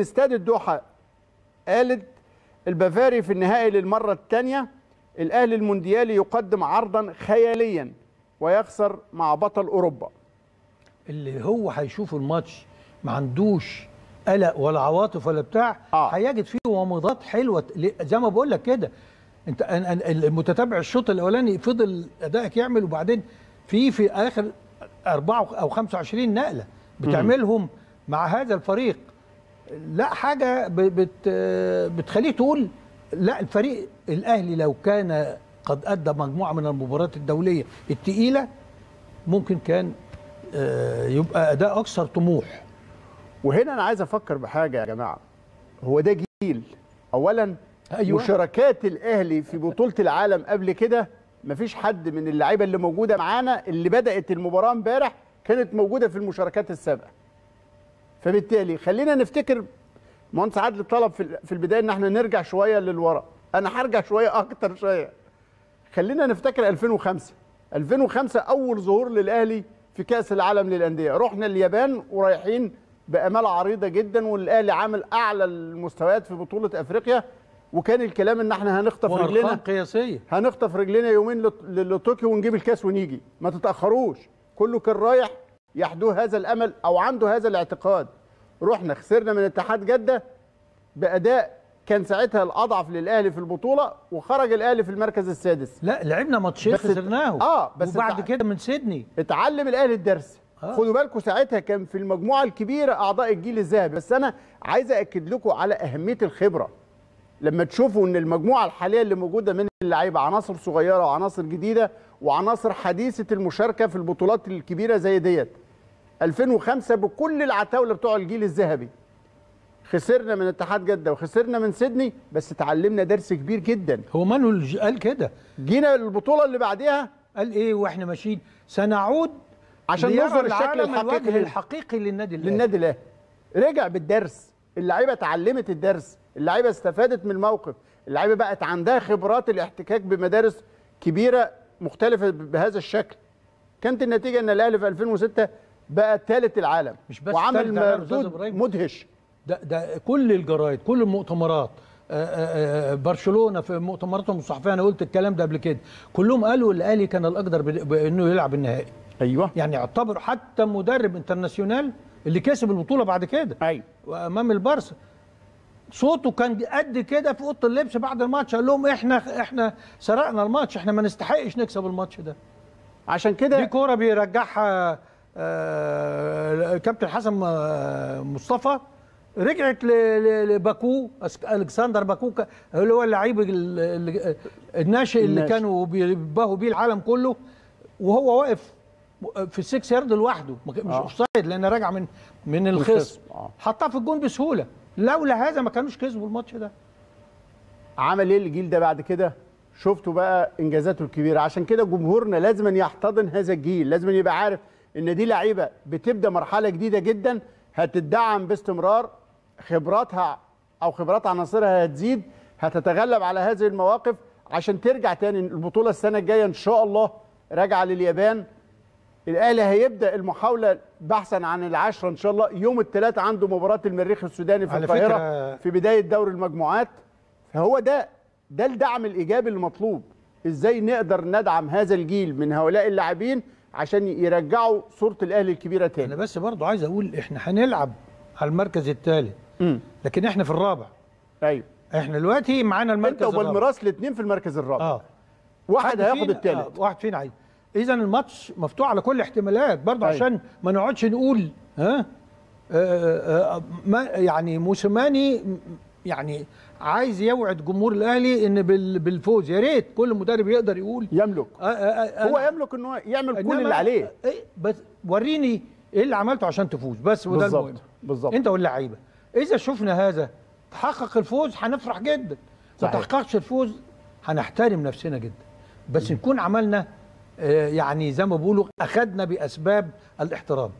استاد الدوحة قالت البافاري في النهائي للمرة الثانية الأهلي المونديالي يقدم عرضا خياليا ويخسر مع بطل أوروبا. اللي هو هيشوف الماتش ما عندوش قلق ولا عواطف ولا بتاع آه. هيجد فيه ومضات حلوة. زي ما بقول لك كده انت المتتابع الشوط الأولاني فضل أدائك يعمل وبعدين في في آخر أربعة أو 25 نقلة بتعملهم مع هذا الفريق. لا حاجة بت بتخليك تقول لا الفريق الأهلي لو كان قد أدى مجموعة من المباريات الدولية الثقيله ممكن كان آه، يبقى أداء أكثر طموح. وهنا أنا عايز أفكر بحاجة يا جماعة. هو ده جيل. اولا أيوة. مشاركات الأهلي في بطولة العالم قبل كده مفيش حد من اللعيبة اللي موجودة معانا اللي بدأت المباراة امبارح كانت موجودة في المشاركات السابقة. فبالتالي خلينا نفتكر مهندس عادل طلب في في البداية إن إحنا نرجع شوية للورا. أنا هرجع شوية أكتر شوية. خلينا نفتكر 2005 2005 أول ظهور للأهلي في كأس العالم للأندية. رحنا اليابان ورايحين بامال عريضة جدا والأهلي عامل أعلى المستويات في بطولة أفريقيا. وكان الكلام إن إحنا هنخطف رجلنا قياسية. هنخطف رجلنا يومين لط- لطوكيو ونجيب الكاس ونيجي. ما تتأخروش. كله كان رايح يحدو هذا الأمل أو عنده هذا الاعتقاد. رحنا خسرنا من اتحاد جدة بأداء كان ساعتها الأضعف للأهلي في البطولة وخرج الأهلي في المركز السادس. لا لعبنا ماتشين خسرناهم. آه، بس وبعد تع- كده من سيدني. اتعلم الأهلي الدرس. آه. خدوا بالكم ساعتها كان في المجموعة الكبيرة أعضاء الجيل الذهبي. بس أنا عايز أكد لكم على أهمية الخبرة. لما تشوفوا إن المجموعة الحالية اللي موجودة من اللعيبة عناصر صغيرة وعناصر جديدة وعناصر حديثة المشاركة في البطولات الكبيرة زي ديت 2005 بكل العتاولة بتوع الجيل الذهبي. خسرنا من اتحاد جدة وخسرنا من سيدني بس اتعلمنا درس كبير جدا. هو مانويل قال كده. جينا البطولة اللي بعديها. قال إيه وإحنا ماشيين؟ سنعود عشان نظهر الشكل الحقيقي الحقيقي للنادي الأهلي. للنادي الأهلي. رجع بالدرس. اللعيبة اتعلمت الدرس. اللعيبة استفادت من الموقف. اللعيبة بقت عندها خبرات الاحتكاك بمدارس كبيرة مختلفة بهذا الشكل. كانت النتيجة إن الأهلي في 2006 بقى ثالث العالم. مش بس وعمل مردود. مدهش. ده ده كل الجرايد كل المؤتمرات آه، آه، آه، برشلونة في مؤتمراتهم الصحفيه أنا قلت الكلام ده قبل كده. كلهم قالوا الاهلي كان الأقدر بانه يلعب النهائي. أيوه. يعني يعتبر حتى مدرب انترناسيونال اللي كسب البطولة بعد كده. أيوه وأمام البارسا. صوته كان قد كده في أوضة اللبس بعد الماتش. قال لهم إحنا إحنا سرقنا الماتش إحنا ما نستحقش نكسب الماتش ده. عشان دي كده كورة بيرجعها كابتن حسن آه، مصطفى رجعت لباكو ألكسندر باكو اللي هو اللعيب ال- ال- الناشئ اللي. كانوا بيباهوا بيه العالم كله وهو واقف في ال six yard لوحده مش آه. offside لأن راجع من من الخصم آه. حطها في الجون بسهولة لولا هذا ما كانوش كسبوا الماتش ده عمل إيه الجيل ده بعد كده شفتوا بقى إنجازاته الكبيرة عشان كده جمهورنا لازم يحتضن هذا الجيل لازم يبقى عارف إن دي لعيبة بتبدأ مرحلة جديدة جدا هتدعم باستمرار خبراتها أو خبرات عناصرها هتزيد هتتغلب على هذه المواقف عشان ترجع تاني البطوله السنة الجاية إن شاء الله. راجعه لليابان. الأهلي هيبدأ المحاولة بحثا عن العشره إن شاء الله. يوم الثلاثاء عنده مباراة المريخ السوداني في القاهرة في بداية دور المجموعات. فهو ده ده الدعم الإيجابي المطلوب. إزاي نقدر ندعم هذا الجيل من هؤلاء اللاعبين عشان يرجعوا صورة الأهلي الكبيرة أنا تاني بس برضو عايز أقول إحنا هنلعب على المركز الثالث لكن إحنا في الرابع. أيوه. إحنا دلوقتي معانا أنت المركز الرابع. وبالميراس الاثنين في المركز الرابع. آه. واحد حد هياخد الثالث آه واحد فينا عايز. اذا الماتش مفتوح على كل الاحتمالات برضه أيوة. عشان ما نقعدش نقول ها؟ آه، آه، ما يعني موسيماني يعني عايز يوعد جمهور الأهلي إن بال- بالفوز. يا ريت كل مدرب يقدر يقول يملك. آه، آه، هو يملك إن هو يعمل كل اللي عليه. إيه بس وريني إيه اللي عملته عشان تفوز. بس وده المهم. بالظبط. أنت واللعيبة. إذا شفنا هذا تحقق الفوز هنفرح جدا. ما. تحققش الفوز هنحترم نفسنا جدا. بس نكون عملنا آه، يعني زي ما بيقولوا أخذنا بأسباب الاحترام.